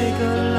take a